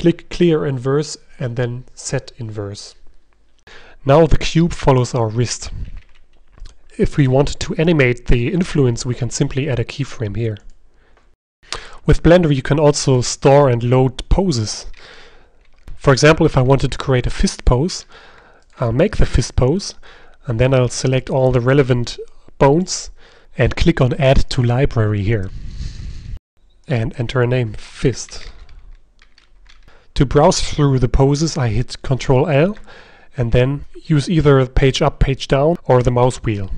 Click clear inverse and then set inverse. Now the cube follows our wrist. If we want to animate the influence, we can simply add a keyframe here. With Blender you can also store and load poses. For example, if I wanted to create a fist pose, I'll make the fist pose and then I'll select all the relevant bones and click on add to library here and enter a name, fist. To browse through the poses I hit Ctrl L and then use either page up, page down or the mouse wheel.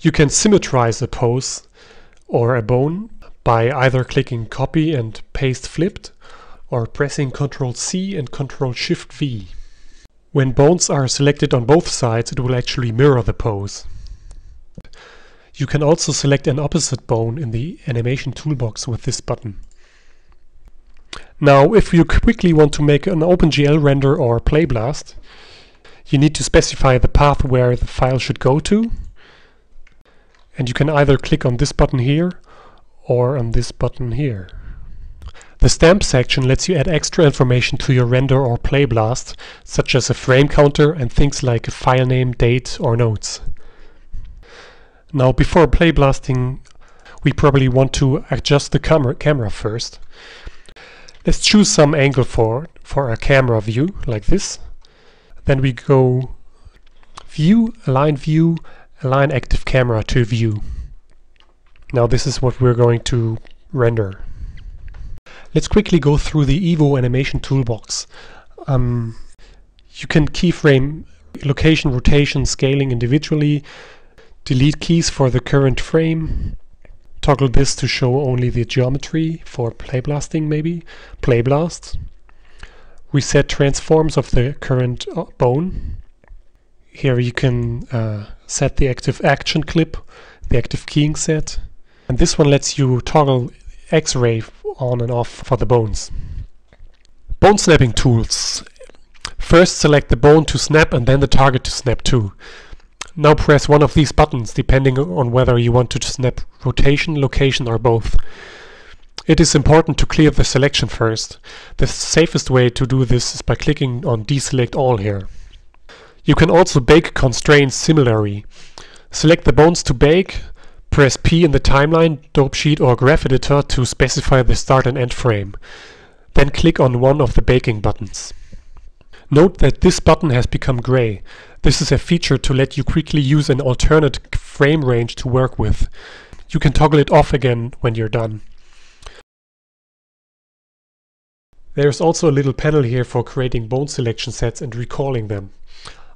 You can symmetrize a pose or a bone by either clicking copy and paste flipped or pressing Ctrl C and Ctrl Shift V. When bones are selected on both sides it will actually mirror the pose. You can also select an opposite bone in the animation toolbox with this button. Now if you quickly want to make an OpenGL render or PlayBlast, you need to specify the path where the file should go to and you can either click on this button here or on this button here. The stamp section lets you add extra information to your render or PlayBlast, such as a frame counter and things like a file name, date or notes. Now before PlayBlasting we probably want to adjust the camera, camera first. Let's choose some angle for, for a camera view, like this. Then we go View, Align View, Align Active Camera to View. Now this is what we're going to render. Let's quickly go through the Ivo animation toolbox. Um, you can keyframe location, rotation, scaling individually, delete keys for the current frame, toggle this to show only the geometry for playblasting maybe, playblast, reset transforms of the current uh, bone. Here you can uh, set the active action clip, the active keying set, and this one lets you toggle X-ray on and off for the bones. Bone snapping tools. First select the bone to snap and then the target to snap to. Now press one of these buttons depending on whether you want to snap rotation, location or both. It is important to clear the selection first. The safest way to do this is by clicking on deselect all here. You can also bake constraints similarly. Select the bones to bake, press P in the timeline, dope sheet or graph editor to specify the start and end frame. Then click on one of the baking buttons. Note that this button has become gray. This is a feature to let you quickly use an alternate frame range to work with. You can toggle it off again when you're done. There's also a little panel here for creating bone selection sets and recalling them.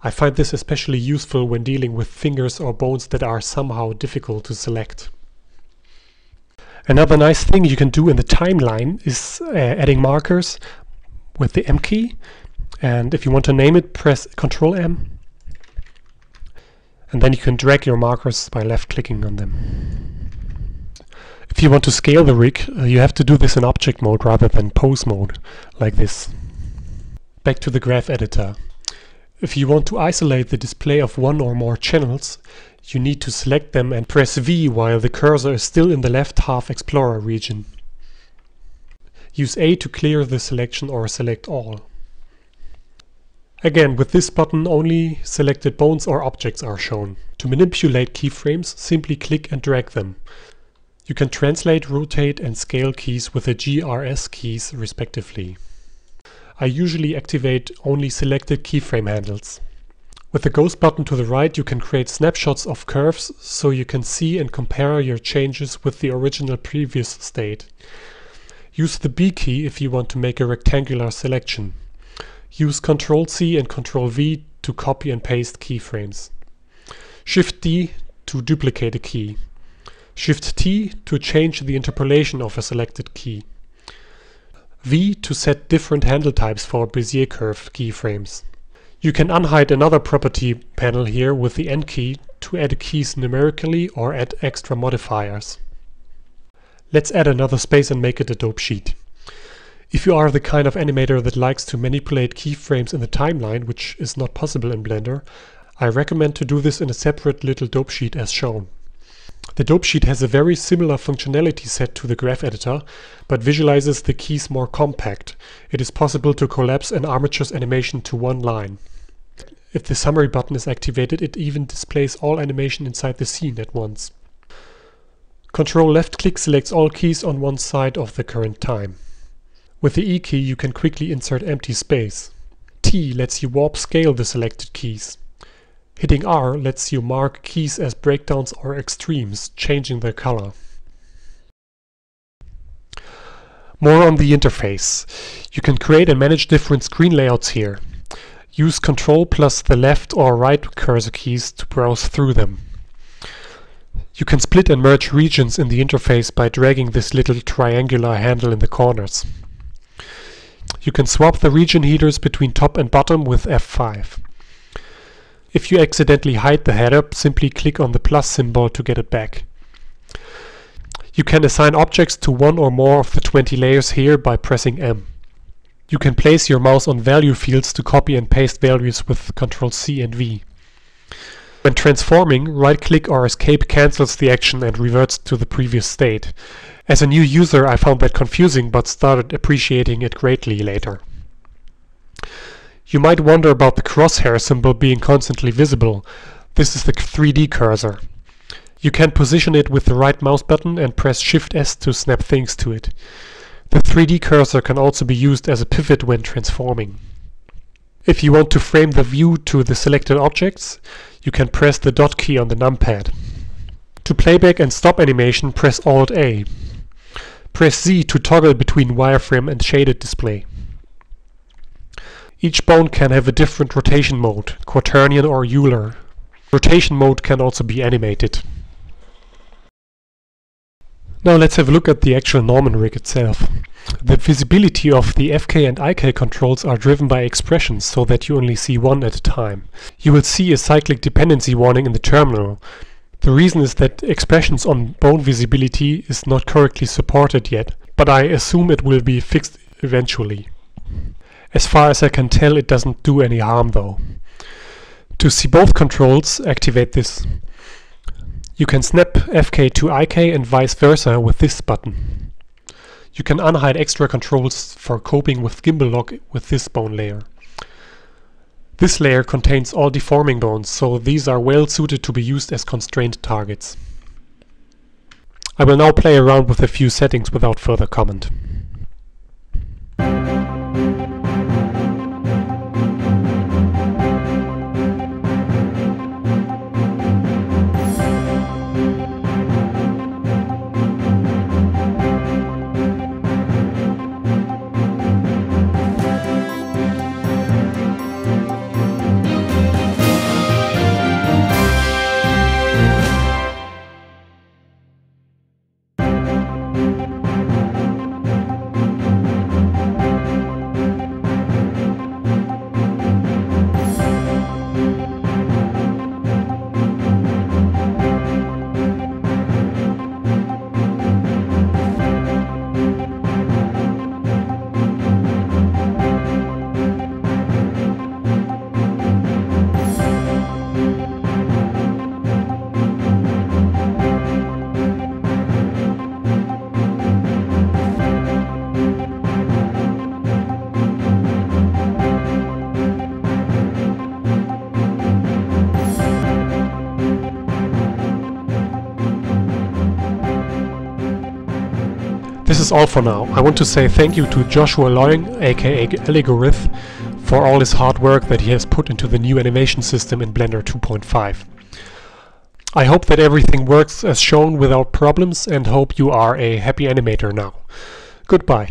I find this especially useful when dealing with fingers or bones that are somehow difficult to select. Another nice thing you can do in the timeline is uh, adding markers with the M key and if you want to name it, press Ctrl M. And then you can drag your markers by left clicking on them. If you want to scale the rig, uh, you have to do this in object mode rather than pose mode, like this. Back to the graph editor. If you want to isolate the display of one or more channels, you need to select them and press V while the cursor is still in the left half Explorer region. Use A to clear the selection or select all. Again, with this button only selected bones or objects are shown. To manipulate keyframes, simply click and drag them. You can translate, rotate and scale keys with the GRS keys respectively. I usually activate only selected keyframe handles. With the ghost button to the right you can create snapshots of curves so you can see and compare your changes with the original previous state. Use the B key if you want to make a rectangular selection. Use Ctrl C and Ctrl V to copy and paste keyframes. Shift D to duplicate a key. Shift T to change the interpolation of a selected key. V to set different handle types for Bezier curve keyframes. You can unhide another property panel here with the N key to add keys numerically or add extra modifiers. Let's add another space and make it a dope sheet. If you are the kind of animator that likes to manipulate keyframes in the timeline, which is not possible in Blender, I recommend to do this in a separate little dope sheet as shown. The dope sheet has a very similar functionality set to the graph editor, but visualizes the keys more compact. It is possible to collapse an armature's animation to one line. If the summary button is activated, it even displays all animation inside the scene at once. Control left click selects all keys on one side of the current time. With the E key you can quickly insert empty space. T lets you warp scale the selected keys. Hitting R lets you mark keys as breakdowns or extremes, changing their color. More on the interface. You can create and manage different screen layouts here. Use Ctrl plus the left or right cursor keys to browse through them. You can split and merge regions in the interface by dragging this little triangular handle in the corners. You can swap the region headers between top and bottom with F5. If you accidentally hide the header, simply click on the plus symbol to get it back. You can assign objects to one or more of the 20 layers here by pressing M. You can place your mouse on value fields to copy and paste values with Ctrl C and V. When transforming, right-click or escape cancels the action and reverts to the previous state. As a new user I found that confusing but started appreciating it greatly later. You might wonder about the crosshair symbol being constantly visible. This is the 3D cursor. You can position it with the right mouse button and press Shift S to snap things to it. The 3D cursor can also be used as a pivot when transforming. If you want to frame the view to the selected objects, you can press the dot key on the numpad. To playback and stop animation, press Alt A. Press Z to toggle between wireframe and shaded display. Each bone can have a different rotation mode, quaternion or Euler. Rotation mode can also be animated. Now let's have a look at the actual Norman rig itself. The visibility of the FK and IK controls are driven by expressions so that you only see one at a time. You will see a cyclic dependency warning in the terminal. The reason is that expressions on bone visibility is not correctly supported yet, but I assume it will be fixed eventually. As far as I can tell it doesn't do any harm though. To see both controls, activate this. You can snap FK to IK and vice versa with this button. You can unhide extra controls for coping with gimbal lock with this bone layer. This layer contains all deforming bones, so these are well suited to be used as constrained targets. I will now play around with a few settings without further comment. This is all for now. I want to say thank you to Joshua Leung, aka Aligorith, for all his hard work that he has put into the new animation system in Blender 2.5. I hope that everything works as shown without problems and hope you are a happy animator now. Goodbye.